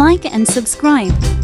like and subscribe.